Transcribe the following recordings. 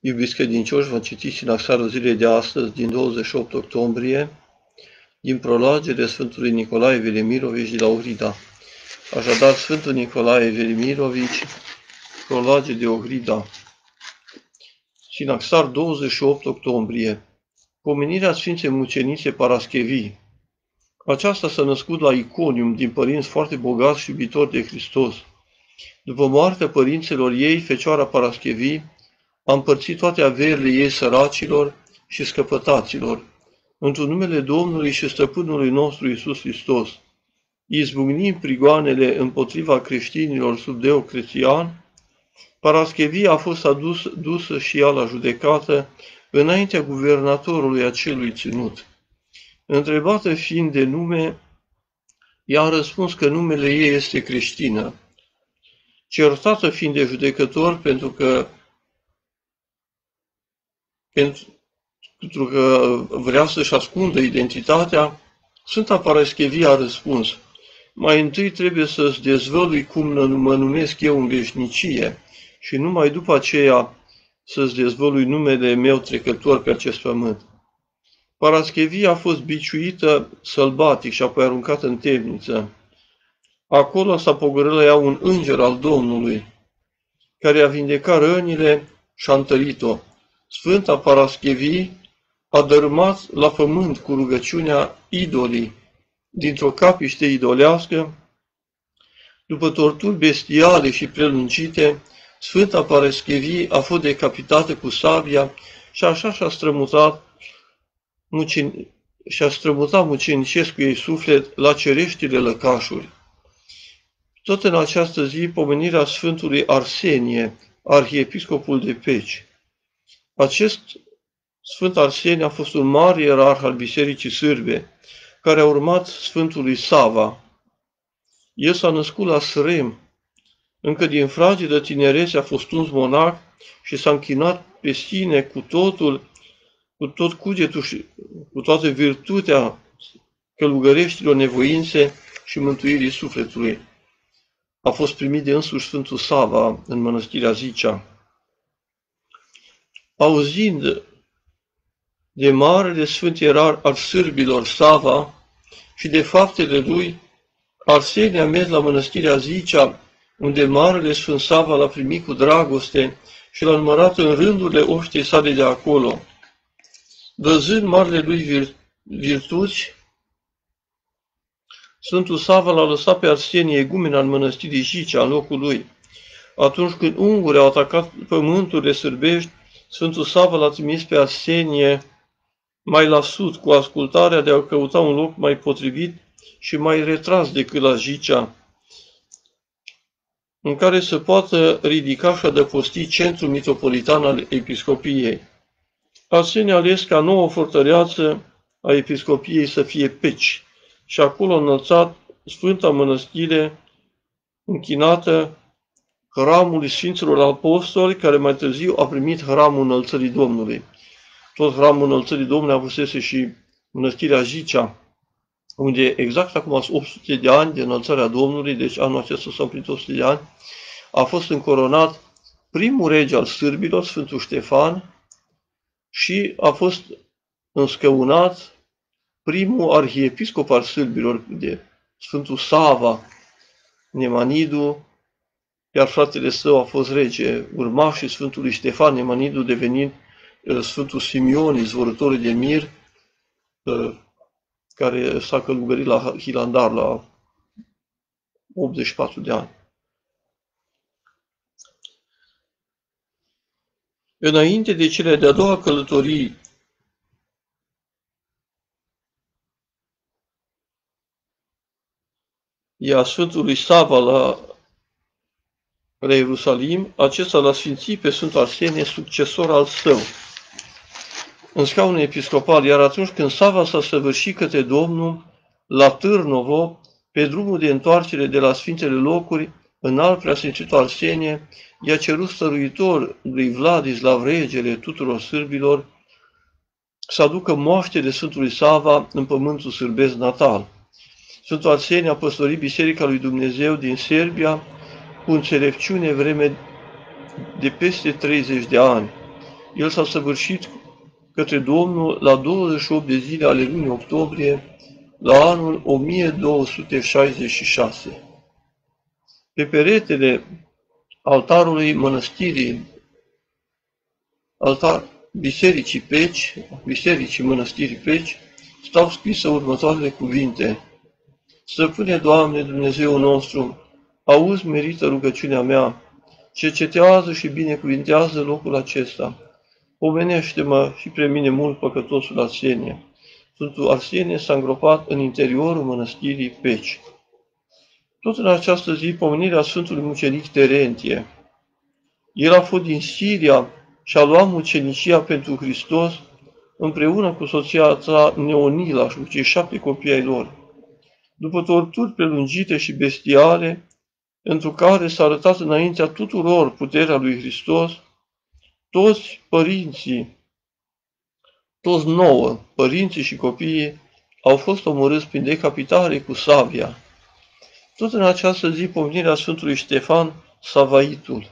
Iubiți credincioși, vom citi sinaxarul zilei de astăzi, din 28 octombrie, din prologere Sfântului Nicolae Velimirovici de la Ohrida. Așadar, Sfântul Nicolae Velimirovici, prologe de Ohrida. Sinaxar 28 octombrie. Pomenirea Sfinței Mucenițe Paraschevii. Aceasta s-a născut la Iconium din părinți foarte bogați și iubitori de Hristos. După moartea părinților ei, Fecioara Paraschevii a împărțit toate averile ei săracilor și scăpătaților, într-un numele Domnului și Stăpânului nostru Isus Hristos. Izbucnind prigoanele împotriva creștinilor sub Deocrețian, Paraschevia a fost adus, dusă și ea la judecată înaintea guvernatorului acelui ținut. Întrebată fiind de nume, ea a răspuns că numele ei este creștină. Certată fiind de judecător pentru că pentru că vrea să-și ascundă identitatea, Sfânta Paraschevia a răspuns, mai întâi trebuie să-ți dezvălui cum mă numesc eu în veșnicie și numai după aceea să-ți dezvălui numele meu trecător pe acest pământ. Paraschevia a fost biciuită sălbatic și apoi aruncată în temniță. Acolo s-a pogorât la ea un înger al Domnului, care a vindecat rănile și a întărit-o. Sfânta Paraschevii a dărâmat la pământ cu rugăciunea idolii dintr-o capiște idolească, după torturi bestiale și prelungite, Sfânta Paraschevii a fost decapitată cu sabia și așa și-a strămutat, mucin... și-a strămutat mucenicesc cu ei suflet la cereștile lăcașuri. Tot în această zi, pomenirea Sfântului Arsenie, arhiepiscopul de Peci. Acest Sfânt Arsenie a fost un mare ierarh al Bisericii Sârbe, care a urmat Sfântului Sava. El s-a născut la Srem. Încă din fragedă tinerețe a fost un monac și s-a închinat pe sine cu totul, cu tot cugetul și cu toată virtutea călugăreștilor nevoințe și mântuirii sufletului. A fost primit de însuși Sfântul Sava în mănăstirea Zicea auzind de marele sfânt erar al sârbilor Sava și de faptele lui, Arsenie a mers la mănăstirea Zicea, unde marele sfânt Sava l-a primit cu dragoste și l-a numărat în rândurile oștei sale de acolo. Văzând marele lui vir- virtuți, Sfântul Sava l-a lăsat pe Arsenie egumen al mănăstirii Zicea în locul lui. Atunci când ungurii au atacat pământurile sârbești, Sfântul Sava l-a trimis pe Arsenie mai la sud, cu ascultarea de a căuta un loc mai potrivit și mai retras decât la Jicea, în care să poată ridica și adăposti centrul metropolitan al episcopiei. Arsenie a ales ca nouă fortăreață a episcopiei să fie Peci și acolo a înălțat Sfânta Mănăstire închinată hramul Sfinților Apostoli, care mai târziu a primit hramul înălțării Domnului. Tot hramul înălțării Domnului a avusese și mănăstirea Jicea, unde exact acum 800 de ani de înălțarea Domnului, deci anul acesta s-au împlinit 800 de ani, a fost încoronat primul rege al sârbilor, Sfântul Ștefan, și a fost înscăunat primul arhiepiscop al sârbilor de Sfântul Sava, Nemanidu, iar fratele său a fost rege, urmașii Sfântului Ștefan Nemanidu devenind uh, Sfântul Simion, izvorătorul de mir, uh, care s-a călugărit la Hilandar la 84 de ani. Înainte de cele de-a doua călătorii ea Sfântului Sava la la Ierusalim, acesta l-a sfințit pe Sfântul Arsenie, succesor al său, în scaunul episcopal, iar atunci când Sava s-a săvârșit către Domnul, la Târnovo, pe drumul de întoarcere de la Sfintele Locuri, în alt preasfințitul Arsenie, i-a cerut stăruitor lui Vladislav, regele tuturor sârbilor, să aducă moaște Sfântului Sava în pământul sârbesc natal. Sfântul Arsenie a păstorit Biserica lui Dumnezeu din Serbia, cu înțelepciune vreme de peste 30 de ani. El s-a săvârșit către Domnul la 28 de zile ale lunii octombrie, la anul 1266. Pe peretele altarului mănăstirii, altar bisericii Peci, bisericii mănăstirii Peci, stau scrise următoarele cuvinte. Stăpâne, Doamne, Dumnezeu nostru, auzi merită rugăciunea mea, cercetează și binecuvintează locul acesta. Pomenește-mă și pre mine mult păcătosul Arsenie. Sfântul Arsenie s-a îngropat în interiorul mănăstirii Peci. Tot în această zi, pomenirea Sfântului Mucenic Terentie. El a fost din Siria și a luat mucenicia pentru Hristos împreună cu soția sa Neonila și cu cei șapte copii ai lor. După torturi prelungite și bestiale, pentru care s-a arătat înaintea tuturor puterea lui Hristos, toți părinții, toți nouă, părinții și copiii, au fost omorâți prin decapitare cu sabia. Tot în această zi, pomenirea Sfântului Ștefan, Savaitul.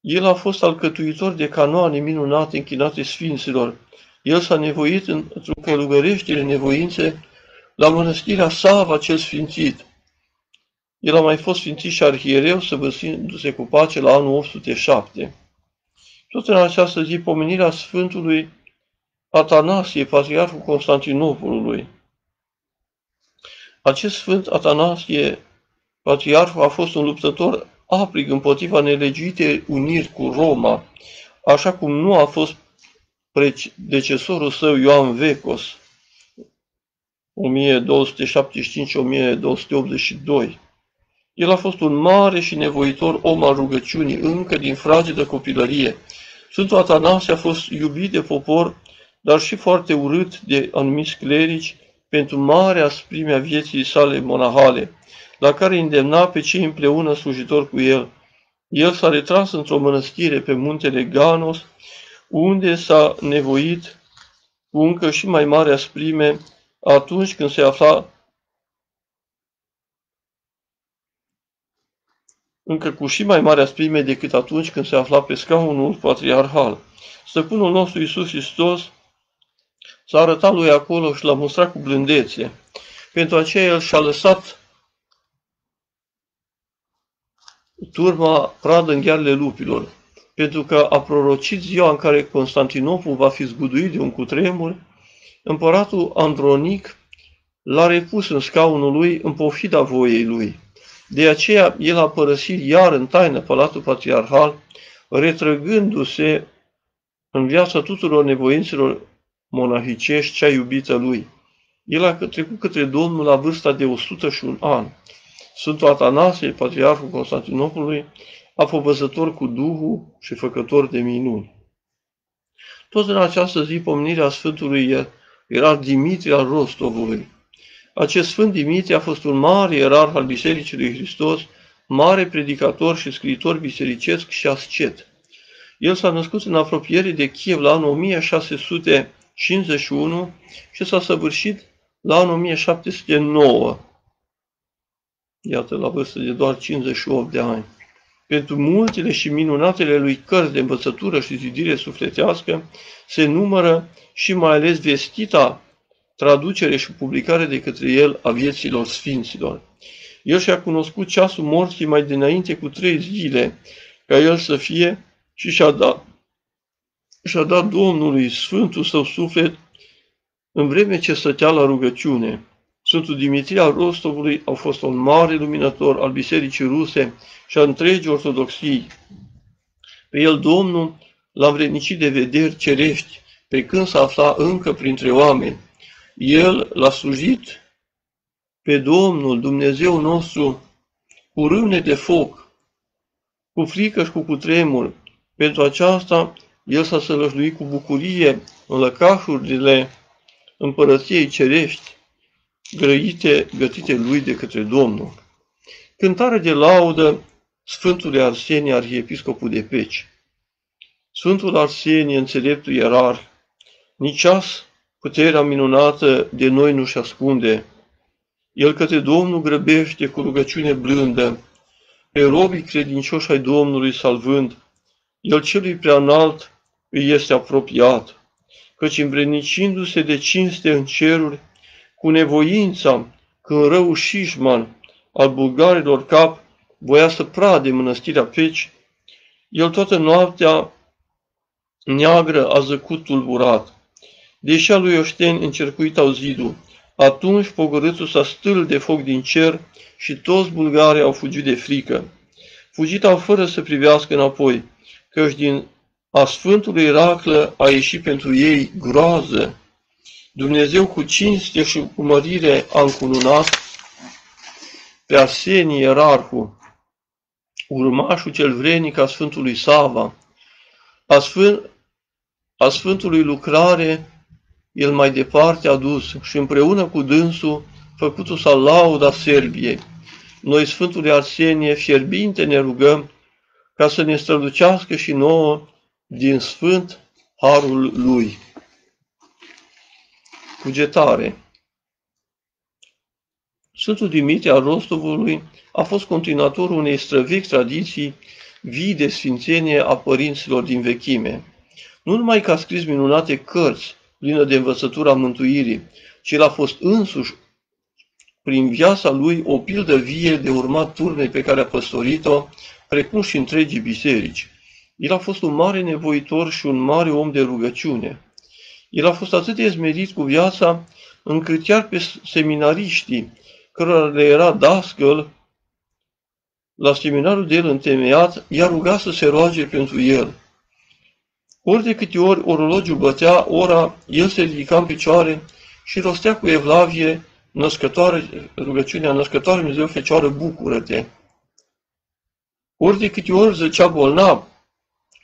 El a fost alcătuitor de canoane minunate închinate sfinților. El s-a nevoit într-o călugărește nevoințe la mănăstirea Sava cel sfințit. El a mai fost sfințit și arhiereu, săvârșindu-se cu pace la anul 807. Tot în această zi, pomenirea Sfântului Atanasie, patriarhul Constantinopolului. Acest Sfânt Atanasie, patriarhul, a fost un luptător aprig împotriva nelegiuite uniri cu Roma, așa cum nu a fost predecesorul său Ioan Vecos, 1275-1282. El a fost un mare și nevoitor om al rugăciunii, încă din fragedă copilărie. Sfântul Atanasie a fost iubit de popor, dar și foarte urât de anumiți clerici pentru marea asprime a vieții sale monahale la care îndemna pe cei împreună slujitori cu el. El s-a retras într-o mănăstire pe muntele Ganos, unde s-a nevoit cu încă și mai mare asprime atunci când se afla încă cu și mai mare asprime decât atunci când se afla pe scaunul patriarhal. Stăpânul nostru Iisus Hristos s-a arătat lui acolo și l-a mostrat cu blândețe. Pentru aceea el și-a lăsat turma pradă în ghearele lupilor, pentru că a prorocit ziua în care Constantinopol va fi zguduit de un cutremur, împăratul Andronic l-a repus în scaunul lui în pofida voiei lui. De aceea el a părăsit iar în taină palatul patriarhal, retrăgându-se în viața tuturor nevoinților monahicești cea iubită lui. El a trecut către Domnul la vârsta de 101 ani. Sfântul Atanasie, patriarhul Constantinopolului, apobăzător cu Duhul și făcător de minuni. Tot în această zi, pomenirea Sfântului era Dimitrie al Rostovului. Acest Sfânt Dimitrie a fost un mare ierarh al Bisericii lui Hristos, mare predicator și scriitor bisericesc și ascet. El s-a născut în apropiere de Kiev la anul 1651 și s-a săvârșit la anul 1709 iată, la vârstă de doar 58 de ani. Pentru multele și minunatele lui cărți de învățătură și zidire sufletească se numără și mai ales vestita traducere și publicare de către el a vieților sfinților. El și-a cunoscut ceasul morții mai dinainte cu trei zile, ca el să fie și și-a dat, și-a dat Domnului Sfântul său suflet în vreme ce stătea la rugăciune. Sfântul Dimitrie al Rostovului a fost un mare luminător al Bisericii Ruse și a întregii ortodoxii. Pe el Domnul l-a învrednicit de vederi cerești, pe când s-a afla încă printre oameni. El l-a slujit pe Domnul Dumnezeu nostru cu râne de foc, cu frică și cu cutremur. Pentru aceasta, el s-a sălășluit cu bucurie în lăcașurile împărăției cerești grăite, gătite lui de către Domnul. Cântare de laudă Sfântului Arsenie, Arhiepiscopul de Peci. Sfântul Arsenie, înțeleptul ierar, niceas puterea minunată de noi nu-și ascunde. El către Domnul grăbește cu rugăciune blândă, pe robii credincioși ai Domnului salvând, El celui prea înalt îi este apropiat, căci învrenicindu-se de cinste în ceruri, cu nevoința, când rău șișman al bulgarilor cap voia să prade mănăstirea Peci, el toată noaptea neagră a zăcut tulburat. Deși lui Oșteni încercuitau zidul, atunci pogorâțul s-a stâl de foc din cer și toți bulgarii au fugit de frică. Fugitau fără să privească înapoi, căci din a Sfântului Iraclă a ieșit pentru ei groază. Dumnezeu cu cinste și cu mărire a încununat pe Arsenie Ierarhu, urmașul cel vrenic a Sfântului Sava, a, Sfânt, a Sfântului lucrare, el mai departe a dus și împreună cu dânsul făcut-o sa lauda Serbiei. Noi, Sfântului Arsenie, fierbinte ne rugăm ca să ne străducească și nouă din Sfânt Harul Lui. Cugetare Sfântul Dimitrie al Rostovului a fost continuatorul unei străvechi tradiții vii de sfințenie a părinților din vechime. Nu numai că a scris minunate cărți plină de învățătura mântuirii, ci el a fost însuși prin viața lui o pildă vie de urmat turnei pe care a păstorit-o, precum și întregii biserici. El a fost un mare nevoitor și un mare om de rugăciune. El a fost atât de ezmerit cu viața, încât chiar pe seminariștii, cărora le era dascăl, la seminarul de el întemeiat, i-a rugat să se roage pentru el. Ori de câte ori orologiul bătea ora, el se ridica în picioare și rostea cu evlavie născătoare, rugăciunea născătoare Dumnezeu Fecioară, bucură-te. Ori de câte ori zăcea bolnav,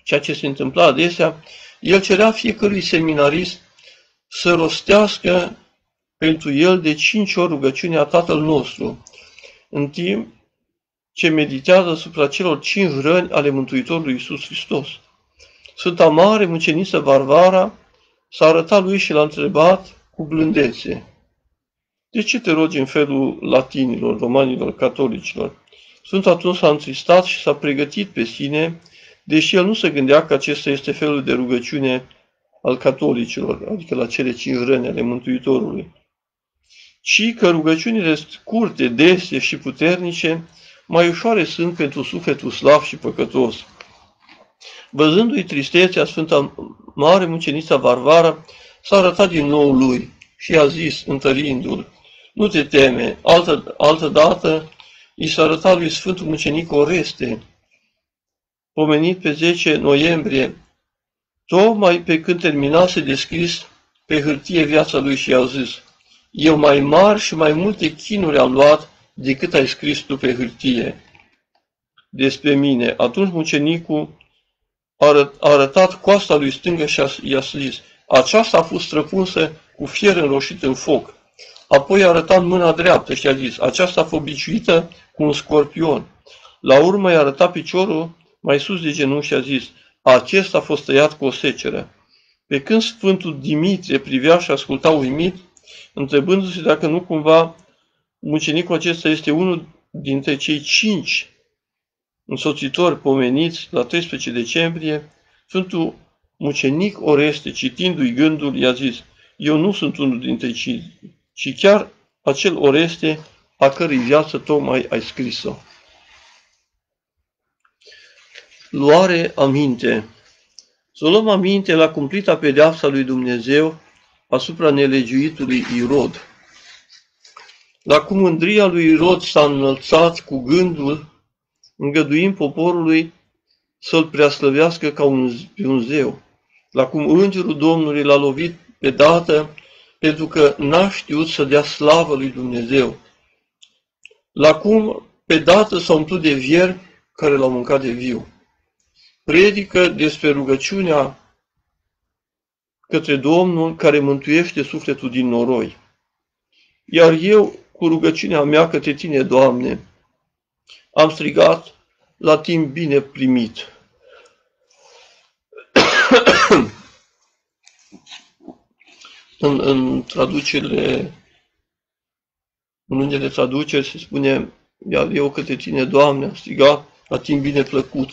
ceea ce se întâmpla adesea, el cerea fiecărui seminarist să rostească pentru el de cinci ori rugăciunea Tatăl nostru, în timp ce meditează asupra celor cinci răni ale Mântuitorului Iisus Hristos. Sfânta Mare Muceniță Varvara s-a arătat lui și l-a întrebat cu blândețe. De ce te rogi în felul latinilor, romanilor, catolicilor? Sunt atunci s-a întristat și s-a pregătit pe sine, deși el nu se gândea că acesta este felul de rugăciune al catolicilor, adică la cele cinci răni ale Mântuitorului, ci că rugăciunile scurte, dese și puternice mai ușoare sunt pentru sufletul slav și păcătos. Văzându-i tristețea, Sfânta Mare Mucenița Varvara s-a arătat din nou lui și a zis, întărindu-l, nu te teme, altă, altă dată i s-a arătat lui Sfântul Mucenic Oreste, pomenit pe 10 noiembrie, tocmai pe când terminase de scris pe hârtie viața lui și a zis, eu mai mari și mai multe chinuri am luat decât ai scris tu pe hârtie despre mine. Atunci mucenicul a arătat coasta lui stângă și i-a zis, aceasta a fost străpunsă cu fier înroșit în foc. Apoi a arătat mâna dreaptă și a zis, aceasta a fost biciuită cu un scorpion. La urmă i-a arătat piciorul mai sus de genunchi și a zis, acesta a fost tăiat cu o seceră. Pe când Sfântul Dimitrie privea și asculta uimit, întrebându-se dacă nu cumva mucenicul acesta este unul dintre cei cinci însoțitori pomeniți la 13 decembrie, Sfântul mucenic Oreste, citindu-i gândul, i-a zis, eu nu sunt unul dintre cei, ci chiar acel Oreste a cărei viață tocmai ai scris-o. Luare aminte. Să luăm aminte la cumplita pedeapsa lui Dumnezeu asupra nelegiuitului Irod. La cum mândria lui Irod s-a înălțat cu gândul, îngăduind poporului să-l preaslăvească ca un, pe un zeu. La cum îngerul Domnului l-a lovit pe dată pentru că n-a știut să dea slavă lui Dumnezeu. La cum pe dată s-a umplut de vier care l-au mâncat de viu. Predică despre rugăciunea către Domnul care mântuiește sufletul din noroi. Iar eu, cu rugăciunea mea către tine, Doamne, am strigat la timp bine primit. în, în traducerile, în unele traduceri se spune, iar eu către tine, Doamne, am strigat la timp bine plăcut.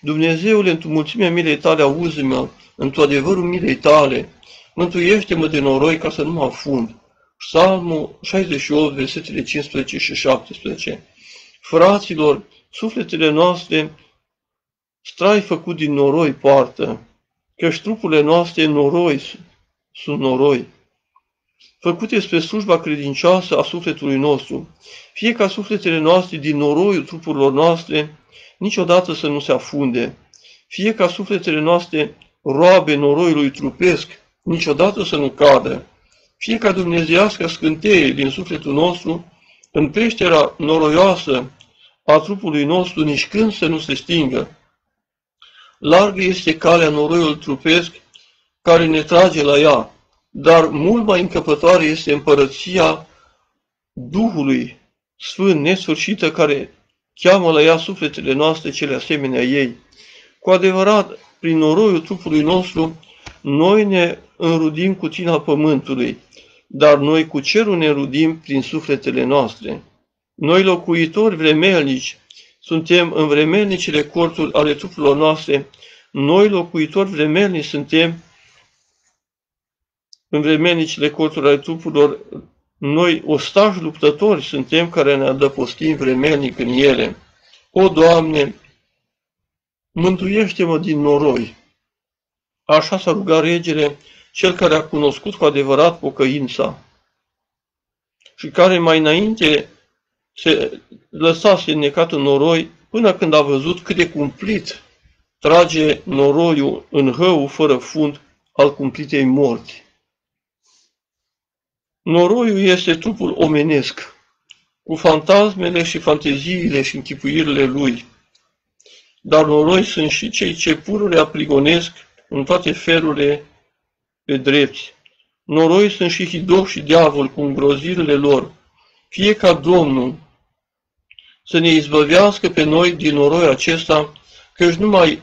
Dumnezeule, în mulțimea milei tale auzi-mă, în tot adevărul milei tale, mântuiește-mă de noroi ca să nu mă afund. Psalmul 68, versetele 15 și 17. Fraților, sufletele noastre strai făcut din noroi poartă, căci trupurile noastre noroi sunt noroi, făcute spre slujba credincioasă a sufletului nostru, fie ca sufletele noastre din noroiul trupurilor noastre niciodată să nu se afunde, fie ca sufletele noastre roabe noroiului trupesc niciodată să nu cadă, fie ca dumnezeiască scânteie din sufletul nostru în peștera noroioasă a trupului nostru nici când să nu se stingă. Largă este calea noroiul trupesc care ne trage la ea, dar mult mai încăpătoare este împărăția Duhului Sfânt nesfârșită care cheamă la ea sufletele noastre cele asemenea ei. Cu adevărat, prin noroiul trupului nostru, noi ne înrudim cu tina pământului, dar noi cu cerul ne înrudim prin sufletele noastre. Noi locuitori vremelnici, suntem în vremelnicile corturi ale trupurilor noastre, noi locuitori vremelnici suntem în vremelnicile corturi ale trupurilor, noi ostași luptători suntem care ne adăpostim vremelnic în ele. O, Doamne, mântuiește-mă din noroi. Așa s-a rugat regele, cel care a cunoscut cu adevărat pocăința și care mai înainte se lăsase necat în noroi până când a văzut cât de cumplit trage noroiul în hău fără fund al cumplitei morți. Noroiul este trupul omenesc, cu fantasmele și fanteziile și închipuirile lui. Dar noroi sunt și cei ce pururea prigonesc în toate felurile pe drepți. Noroi sunt și hidoși și diavol cu îngrozirile lor. Fie ca Domnul să ne izbăvească pe noi din noroi acesta, căci numai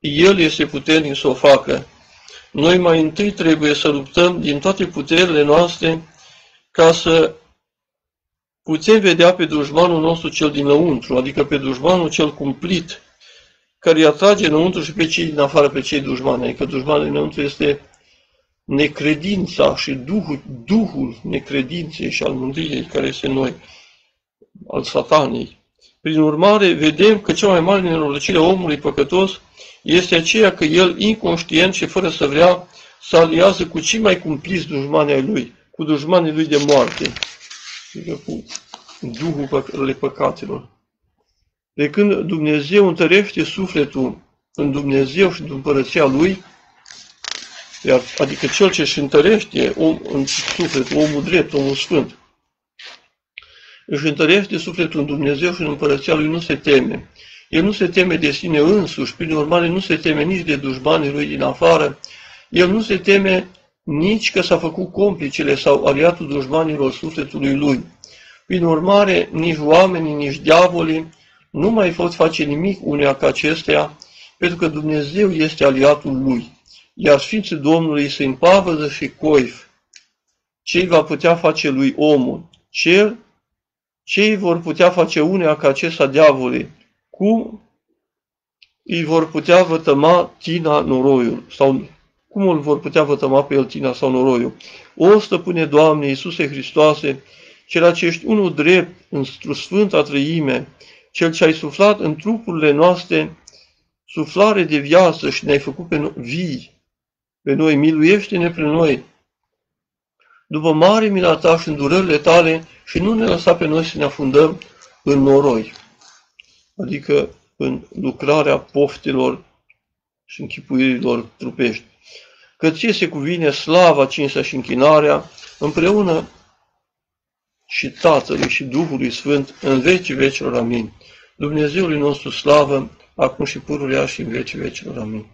El este puternic să o facă. Noi mai întâi trebuie să luptăm din toate puterile noastre ca să putem vedea pe dușmanul nostru cel dinăuntru, adică pe dușmanul cel cumplit, care îi atrage înăuntru și pe cei din afară, pe cei dușmani. Adică dușmanul dinăuntru este necredința și Duhul, Duhul necredinței și al mândriei care este noi, al satanei. Prin urmare, vedem că cea mai mare nenorocire a omului păcătos este aceea că el, inconștient și fără să vrea, să aliază cu cei mai cumpliți dușmani ai lui, cu dușmanii lui de moarte, adică cu Duhul păcatelor. De când Dumnezeu întărește sufletul în Dumnezeu și în împărăția Lui, iar, adică cel ce își întărește om, în suflet, omul drept, omul sfânt, își întărește sufletul în Dumnezeu și în împărăția Lui nu se teme. El nu se teme de sine însuși, prin urmare nu se teme nici de dușmanii Lui din afară, el nu se teme nici că s-a făcut complicele sau aliatul dușmanilor sufletului Lui. Prin urmare, nici oamenii, nici diavolii nu mai pot face nimic unea ca acestea, pentru că Dumnezeu este aliatul Lui iar Sfinții Domnului se împavăză și coif. Ce va putea face lui omul? Cel ce vor putea face unea ca acesta diavolii? Cum îi vor putea vătăma tina noroiul? Sau cum îl vor putea vătăma pe el tina sau noroiul? O stăpâne Doamne Iisuse Hristoase, cel ce ești unul drept, în Sfânta Trăime, cel ce ai suflat în trupurile noastre suflare de viață și ne-ai făcut pe vii, pe noi, miluiește-ne prin noi. După mare mila ta și îndurările tale și nu ne lăsa pe noi să ne afundăm în noroi, adică în lucrarea poftelor și închipuirilor trupești. Că ție se cuvine slava, cinsta și închinarea împreună și Tatălui și Duhului Sfânt în vecii vecilor. Amin. Dumnezeului nostru slavă, acum și pururea și în vecii vecilor. Amin.